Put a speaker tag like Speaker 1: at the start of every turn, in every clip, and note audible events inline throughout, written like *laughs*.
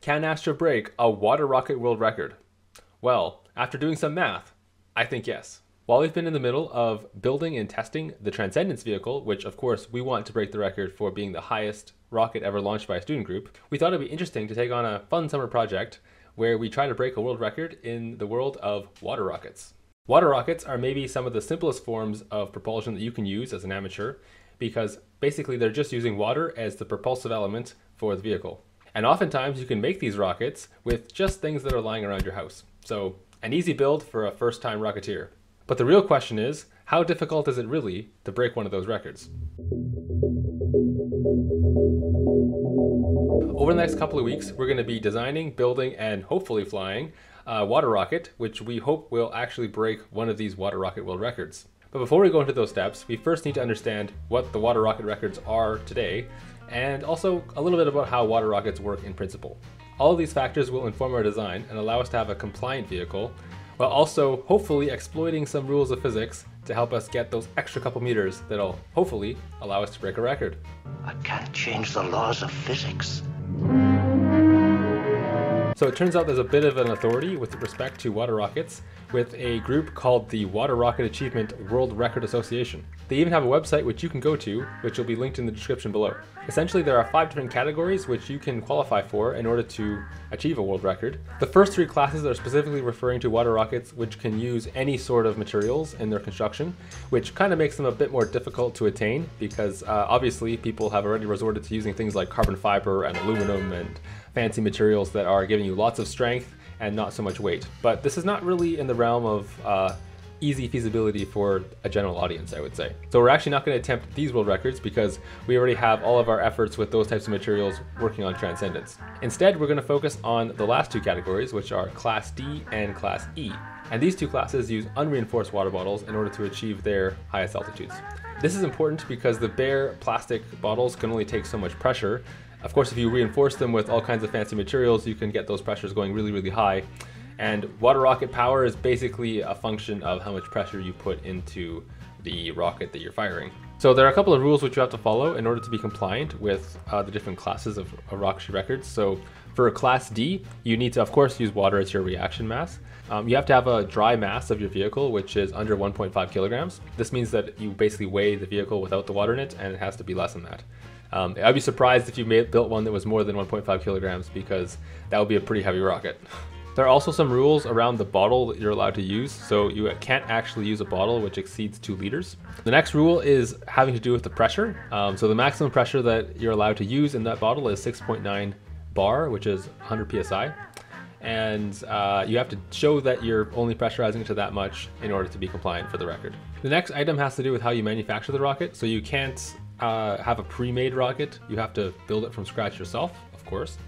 Speaker 1: Can Astra break a water rocket world record? Well, after doing some math, I think yes. While we've been in the middle of building and testing the Transcendence vehicle, which of course we want to break the record for being the highest rocket ever launched by a student group, we thought it'd be interesting to take on a fun summer project where we try to break a world record in the world of water rockets. Water rockets are maybe some of the simplest forms of propulsion that you can use as an amateur because basically they're just using water as the propulsive element for the vehicle. And oftentimes you can make these rockets with just things that are lying around your house. So an easy build for a first time rocketeer. But the real question is, how difficult is it really to break one of those records? Over the next couple of weeks, we're going to be designing, building, and hopefully flying a water rocket, which we hope will actually break one of these water rocket world records. But before we go into those steps, we first need to understand what the water rocket records are today, and also a little bit about how water rockets work in principle. All of these factors will inform our design and allow us to have a compliant vehicle, while also hopefully exploiting some rules of physics to help us get those extra couple meters that'll hopefully allow us to break a record.
Speaker 2: I can't change the laws of physics.
Speaker 1: So it turns out there's a bit of an authority with respect to water rockets with a group called the Water Rocket Achievement World Record Association. They even have a website which you can go to, which will be linked in the description below. Essentially, there are five different categories which you can qualify for in order to achieve a world record. The first three classes are specifically referring to water rockets which can use any sort of materials in their construction, which kind of makes them a bit more difficult to attain because uh, obviously people have already resorted to using things like carbon fiber and aluminum and fancy materials that are giving you lots of strength and not so much weight. But this is not really in the realm of uh, easy feasibility for a general audience, I would say. So we're actually not going to attempt these world records because we already have all of our efforts with those types of materials working on Transcendence. Instead, we're going to focus on the last two categories, which are Class D and Class E. And these two classes use unreinforced water bottles in order to achieve their highest altitudes. This is important because the bare plastic bottles can only take so much pressure of course, if you reinforce them with all kinds of fancy materials, you can get those pressures going really, really high. And water rocket power is basically a function of how much pressure you put into the rocket that you're firing. So there are a couple of rules which you have to follow in order to be compliant with uh, the different classes of, rocketry records. So for class D, you need to of course use water as your reaction mass. Um, you have to have a dry mass of your vehicle, which is under 1.5 kilograms. This means that you basically weigh the vehicle without the water in it, and it has to be less than that. Um, I'd be surprised if you made, built one that was more than 1.5 kilograms because that would be a pretty heavy rocket. *laughs* There are also some rules around the bottle that you're allowed to use, so you can't actually use a bottle which exceeds 2 liters. The next rule is having to do with the pressure. Um, so the maximum pressure that you're allowed to use in that bottle is 6.9 bar, which is 100 psi. And uh, you have to show that you're only pressurizing it to that much in order to be compliant for the record. The next item has to do with how you manufacture the rocket. So you can't uh, have a pre-made rocket, you have to build it from scratch yourself, of course.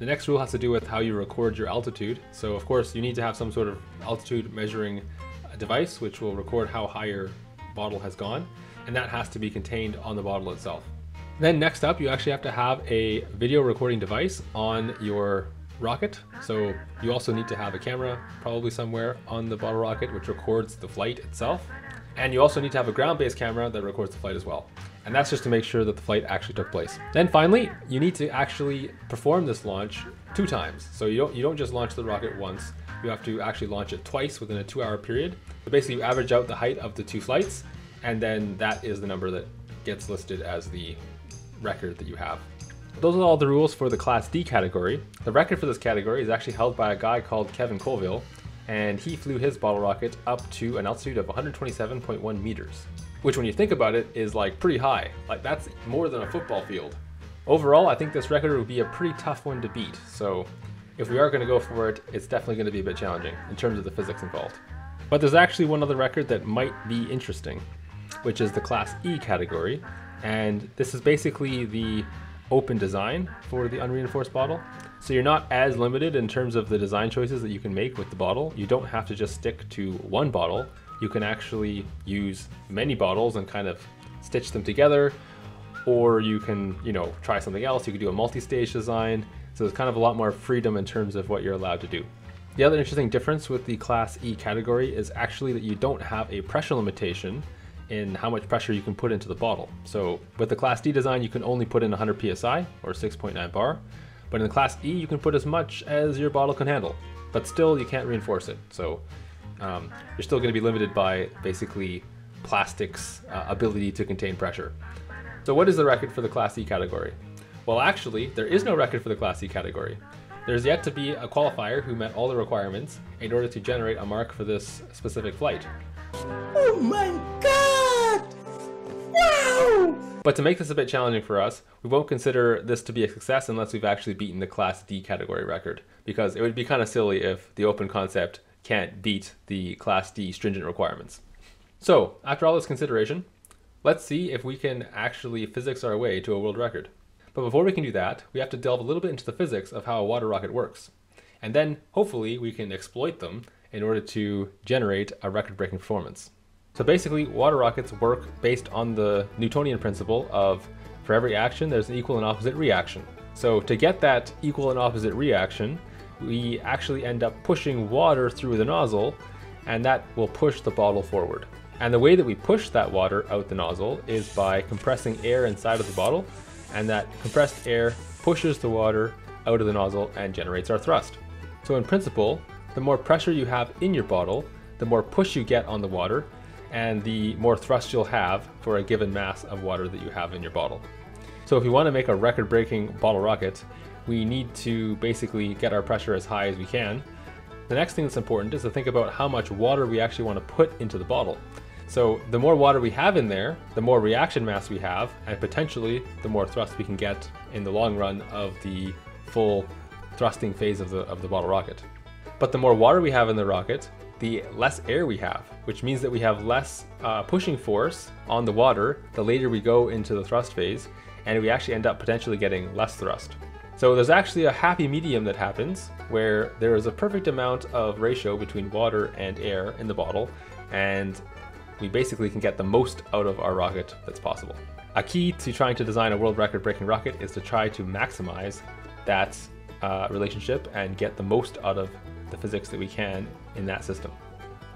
Speaker 1: The next rule has to do with how you record your altitude. So of course you need to have some sort of altitude measuring device which will record how high your bottle has gone and that has to be contained on the bottle itself. Then next up you actually have to have a video recording device on your rocket. So you also need to have a camera probably somewhere on the bottle rocket which records the flight itself. And you also need to have a ground-based camera that records the flight as well. And that's just to make sure that the flight actually took place. Then finally, you need to actually perform this launch two times. So you don't, you don't just launch the rocket once, you have to actually launch it twice within a two hour period. So basically you average out the height of the two flights, and then that is the number that gets listed as the record that you have. Those are all the rules for the Class D category. The record for this category is actually held by a guy called Kevin Colville, and he flew his bottle rocket up to an altitude of 127.1 meters which when you think about it is like pretty high. Like that's more than a football field. Overall, I think this record would be a pretty tough one to beat. So if we are going to go for it, it's definitely going to be a bit challenging in terms of the physics involved. But there's actually one other record that might be interesting, which is the Class E category. And this is basically the open design for the unreinforced bottle. So you're not as limited in terms of the design choices that you can make with the bottle. You don't have to just stick to one bottle. You can actually use many bottles and kind of stitch them together. Or you can you know try something else. You could do a multi-stage design. So there's kind of a lot more freedom in terms of what you're allowed to do. The other interesting difference with the class E category is actually that you don't have a pressure limitation in how much pressure you can put into the bottle. So with the class D design, you can only put in 100 PSI or 6.9 bar, But in the Class E, you can put as much as your bottle can handle, but still you can't reinforce it. So um, you're still going to be limited by basically plastic's uh, ability to contain pressure. So what is the record for the Class E category? Well, actually, there is no record for the Class E category. There's yet to be a qualifier who met all the requirements in order to generate a mark for this specific flight.
Speaker 3: Oh my god! Wow!
Speaker 1: But to make this a bit challenging for us, we won't consider this to be a success unless we've actually beaten the Class D category record, because it would be kind of silly if the open concept can't beat the Class D stringent requirements. So, after all this consideration, let's see if we can actually physics our way to a world record. But before we can do that, we have to delve a little bit into the physics of how a water rocket works. And then, hopefully, we can exploit them in order to generate a record-breaking performance. So basically, water rockets work based on the Newtonian principle of for every action, there's an equal and opposite reaction. So to get that equal and opposite reaction, we actually end up pushing water through the nozzle, and that will push the bottle forward. And the way that we push that water out the nozzle is by compressing air inside of the bottle, and that compressed air pushes the water out of the nozzle and generates our thrust. So in principle, the more pressure you have in your bottle, the more push you get on the water, and the more thrust you'll have for a given mass of water that you have in your bottle. So if we want to make a record-breaking bottle rocket, we need to basically get our pressure as high as we can. The next thing that's important is to think about how much water we actually want to put into the bottle. So the more water we have in there, the more reaction mass we have, and potentially the more thrust we can get in the long run of the full thrusting phase of the, of the bottle rocket. But the more water we have in the rocket, the less air we have, which means that we have less uh, pushing force on the water the later we go into the thrust phase, and we actually end up potentially getting less thrust. So there's actually a happy medium that happens where there is a perfect amount of ratio between water and air in the bottle, and we basically can get the most out of our rocket that's possible. A key to trying to design a world record breaking rocket is to try to maximize that uh, relationship and get the most out of the physics that we can in that system.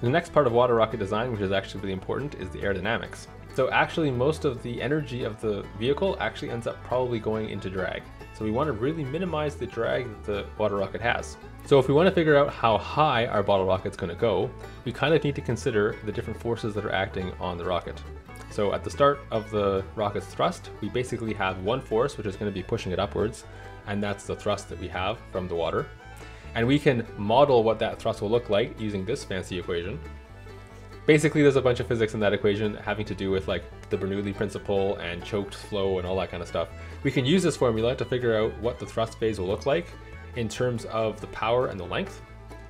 Speaker 1: The next part of water rocket design, which is actually really important, is the aerodynamics. So actually most of the energy of the vehicle actually ends up probably going into drag. So we want to really minimize the drag that the water rocket has. So if we want to figure out how high our bottle rocket's going to go, we kind of need to consider the different forces that are acting on the rocket. So at the start of the rocket's thrust, we basically have one force, which is going to be pushing it upwards, and that's the thrust that we have from the water. And we can model what that thrust will look like using this fancy equation. Basically, there's a bunch of physics in that equation having to do with like the Bernoulli principle and choked flow and all that kind of stuff. We can use this formula to figure out what the thrust phase will look like in terms of the power and the length.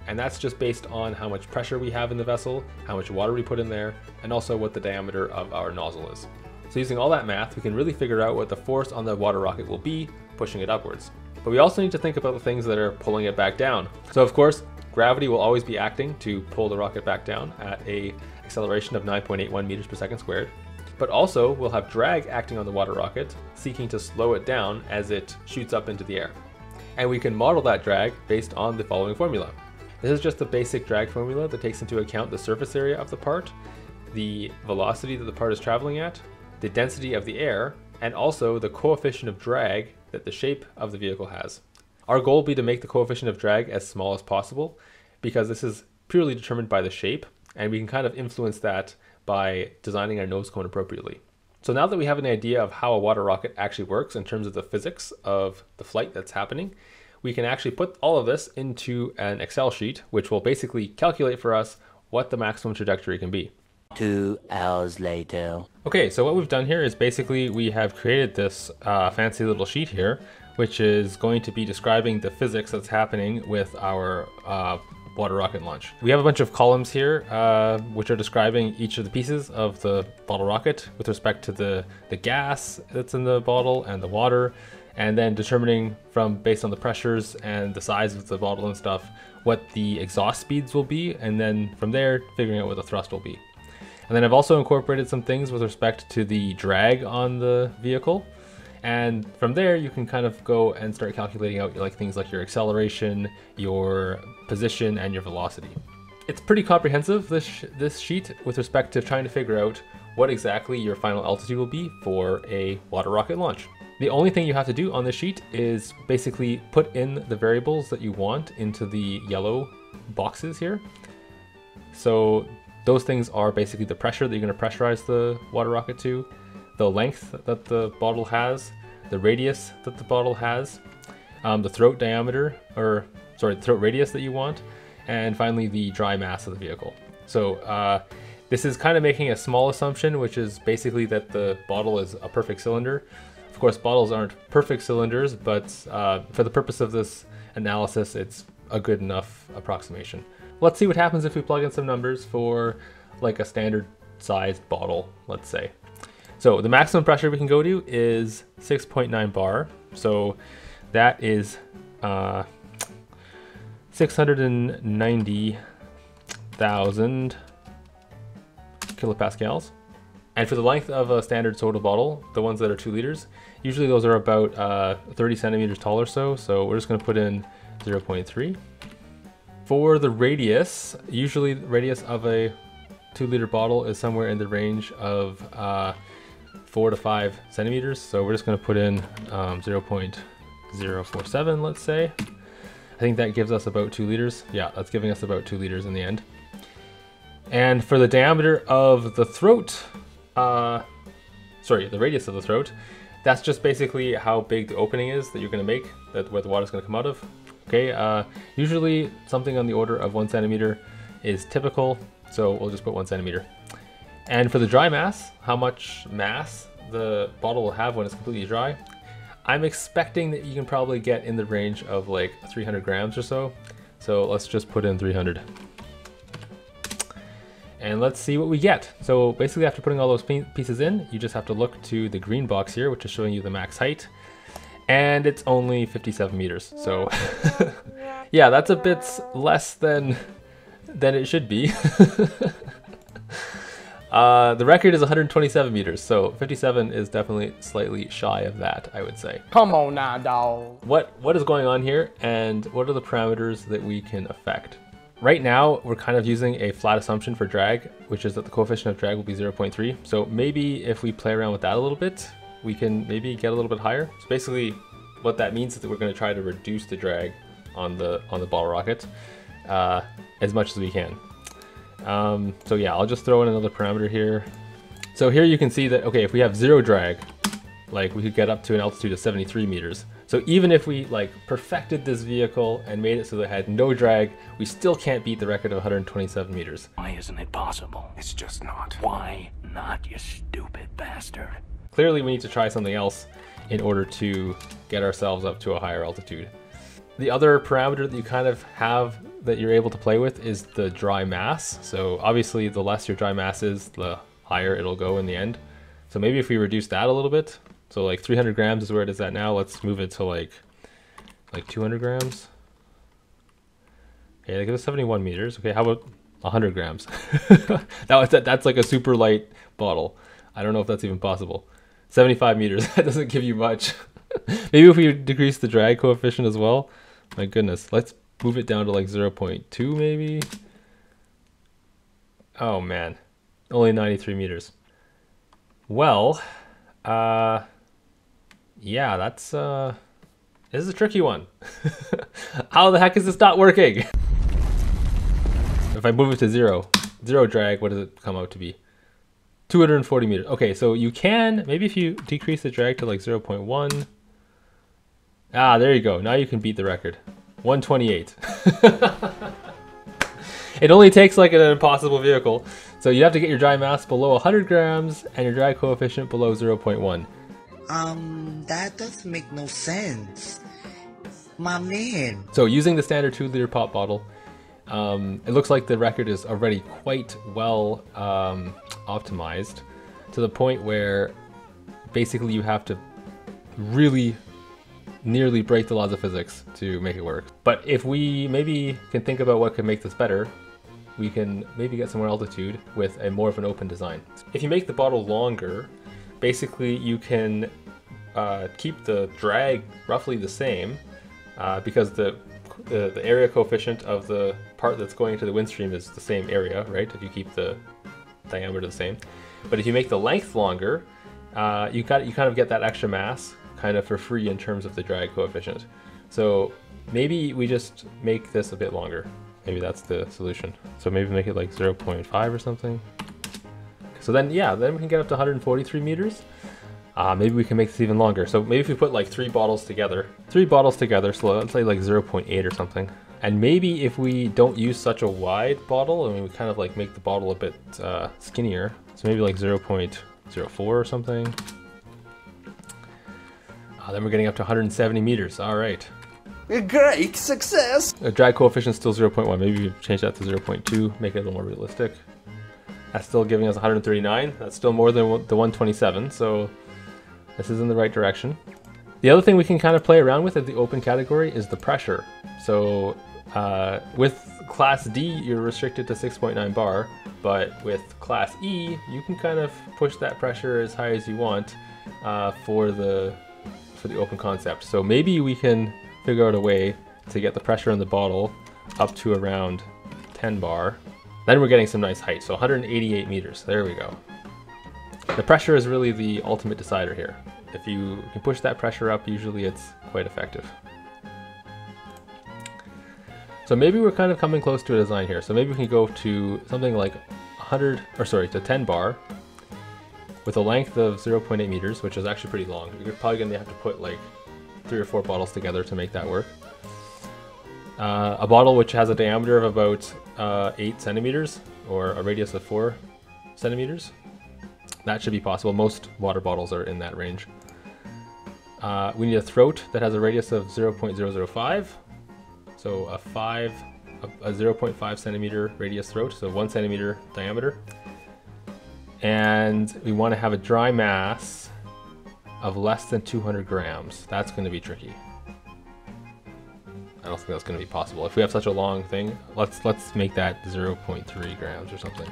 Speaker 1: And that's just based on how much pressure we have in the vessel, how much water we put in there, and also what the diameter of our nozzle is. So using all that math, we can really figure out what the force on the water rocket will be, pushing it upwards. But we also need to think about the things that are pulling it back down. So of course, gravity will always be acting to pull the rocket back down at a acceleration of 9.81 meters per second squared. But also, we'll have drag acting on the water rocket, seeking to slow it down as it shoots up into the air. And we can model that drag based on the following formula. This is just the basic drag formula that takes into account the surface area of the part, the velocity that the part is traveling at, the density of the air, and also the coefficient of drag that the shape of the vehicle has. Our goal will be to make the coefficient of drag as small as possible because this is purely determined by the shape and we can kind of influence that by designing our nose cone appropriately. So now that we have an idea of how a water rocket actually works in terms of the physics of the flight that's happening, we can actually put all of this into an Excel sheet, which will basically calculate for us what the maximum trajectory can be.
Speaker 4: Two hours later.
Speaker 1: Okay, so what we've done here is basically we have created this uh, fancy little sheet here, which is going to be describing the physics that's happening with our uh, water rocket launch. We have a bunch of columns here, uh, which are describing each of the pieces of the bottle rocket with respect to the, the gas that's in the bottle and the water, and then determining from based on the pressures and the size of the bottle and stuff, what the exhaust speeds will be, and then from there, figuring out what the thrust will be. And then I've also incorporated some things with respect to the drag on the vehicle. And from there, you can kind of go and start calculating out like things like your acceleration, your position, and your velocity. It's pretty comprehensive, this, this sheet, with respect to trying to figure out what exactly your final altitude will be for a water rocket launch. The only thing you have to do on this sheet is basically put in the variables that you want into the yellow boxes here. So those things are basically the pressure that you're going to pressurize the water rocket to, the length that the bottle has, the radius that the bottle has, um, the throat diameter, or sorry, throat radius that you want, and finally the dry mass of the vehicle. So uh, this is kind of making a small assumption, which is basically that the bottle is a perfect cylinder. Of course, bottles aren't perfect cylinders, but uh, for the purpose of this analysis, it's a good enough approximation. Let's see what happens if we plug in some numbers for like a standard sized bottle, let's say. So the maximum pressure we can go to is 6.9 bar. So that is uh, 690,000 kilopascals. And for the length of a standard soda bottle, the ones that are two liters, usually those are about uh, 30 centimeters tall or so. So we're just gonna put in 0.3. For the radius, usually the radius of a two liter bottle is somewhere in the range of uh, four to five centimeters. So we're just gonna put in um, 0.047, let's say. I think that gives us about two liters. Yeah, that's giving us about two liters in the end. And for the diameter of the throat, uh, sorry, the radius of the throat, that's just basically how big the opening is that you're gonna make, that where the water's gonna come out of. Okay, uh, usually something on the order of one centimeter is typical, so we'll just put one centimeter. And for the dry mass, how much mass the bottle will have when it's completely dry, I'm expecting that you can probably get in the range of like 300 grams or so. So let's just put in 300 and let's see what we get. So basically after putting all those pieces in, you just have to look to the green box here, which is showing you the max height. And it's only 57 meters. So *laughs* yeah, that's a bit less than, than it should be. *laughs* uh, the record is 127 meters, so 57 is definitely slightly shy of that, I would say.
Speaker 3: Come on now, dog.
Speaker 1: What, what is going on here and what are the parameters that we can affect? Right now, we're kind of using a flat assumption for drag, which is that the coefficient of drag will be 0.3. So maybe if we play around with that a little bit, we can maybe get a little bit higher. So basically, what that means is that we're going to try to reduce the drag on the on the ball rocket uh, as much as we can. Um, so yeah, I'll just throw in another parameter here. So here you can see that, okay, if we have zero drag, like we could get up to an altitude of 73 meters. So even if we like perfected this vehicle and made it so that it had no drag, we still can't beat the record of 127 meters.
Speaker 2: Why isn't it possible?
Speaker 5: It's just not.
Speaker 2: Why not, you stupid bastard?
Speaker 1: Clearly we need to try something else in order to get ourselves up to a higher altitude. The other parameter that you kind of have that you're able to play with is the dry mass. So obviously the less your dry mass is, the higher it'll go in the end. So maybe if we reduce that a little bit, so like 300 grams is where it is at now. Let's move it to like like 200 grams. Okay, that 71 meters. Okay, how about 100 grams? *laughs* that that, that's like a super light bottle. I don't know if that's even possible. 75 meters. *laughs* that doesn't give you much. *laughs* Maybe if we decrease the drag coefficient as well. My goodness. Let's move it down to like 0.2 maybe. Oh man. Only 93 meters. Well, uh yeah, that's uh this is a tricky one. *laughs* How the heck is this not working? if I move it to zero, zero drag, what does it come out to be? 240 meters. Okay, so you can, maybe if you decrease the drag to like 0.1. Ah, there you go. Now you can beat the record. 128. *laughs* it only takes like an impossible vehicle. So you have to get your dry mass below 100 grams and your drag coefficient below 0.1.
Speaker 6: Um, that doesn't make no sense. My man.
Speaker 1: So using the standard 2 liter pop bottle, um, it looks like the record is already quite well um, optimized to the point where basically you have to really nearly break the laws of physics to make it work. But if we maybe can think about what could make this better, we can maybe get some more altitude with a more of an open design. If you make the bottle longer, basically you can uh, keep the drag roughly the same uh, because the, the, the area coefficient of the part that's going into the windstream is the same area, right? If you keep the diameter the same. But if you make the length longer, uh, you got you kind of get that extra mass kind of for free in terms of the drag coefficient. So maybe we just make this a bit longer. Maybe that's the solution. So maybe make it like 0.5 or something. So then, yeah, then we can get up to 143 meters. Uh, maybe we can make this even longer. So maybe if we put like three bottles together, three bottles together, so let's say like 0.8 or something. And maybe if we don't use such a wide bottle, I mean, we kind of like make the bottle a bit uh, skinnier. So maybe like 0.04 or something. Uh, then we're getting up to 170 meters. All right.
Speaker 3: Great success!
Speaker 1: The drag coefficient still 0.1. Maybe we change that to 0.2, make it a little more realistic. That's still giving us 139. That's still more than the 127, so this is in the right direction. The other thing we can kind of play around with at the open category is the pressure. So uh, with class D, you're restricted to 6.9 bar, but with class E, you can kind of push that pressure as high as you want uh, for the for the open concept. So maybe we can figure out a way to get the pressure in the bottle up to around 10 bar. Then we're getting some nice height, so 188 meters. There we go. The pressure is really the ultimate decider here. If you can push that pressure up, usually it's quite effective. So maybe we're kind of coming close to a design here. So maybe we can go to something like 100, or sorry, to 10 bar with a length of 0.8 meters, which is actually pretty long. You're probably gonna have to put like three or four bottles together to make that work. Uh, a bottle which has a diameter of about uh, 8 centimeters or a radius of 4 centimeters. That should be possible. Most water bottles are in that range. Uh, we need a throat that has a radius of 0.005. So a 5, a, a 0.5 centimeter radius throat, so 1 centimeter diameter. And we want to have a dry mass of less than 200 grams. That's going to be tricky. I don't think that's going to be possible. If we have such a long thing, let's let's make that 0.3 grams or something.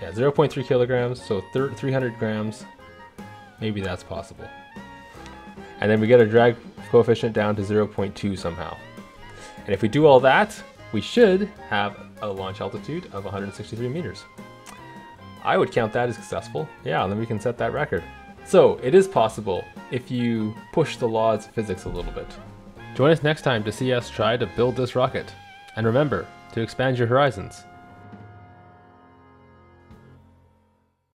Speaker 1: Yeah, 0.3 kilograms, so 300 grams. Maybe that's possible. And then we get our drag coefficient down to 0.2 somehow. And if we do all that, we should have a launch altitude of 163 meters. I would count that as successful. Yeah, and then we can set that record. So, it is possible if you push the laws of physics a little bit. Join us next time to see us try to build this rocket. And remember to expand your horizons.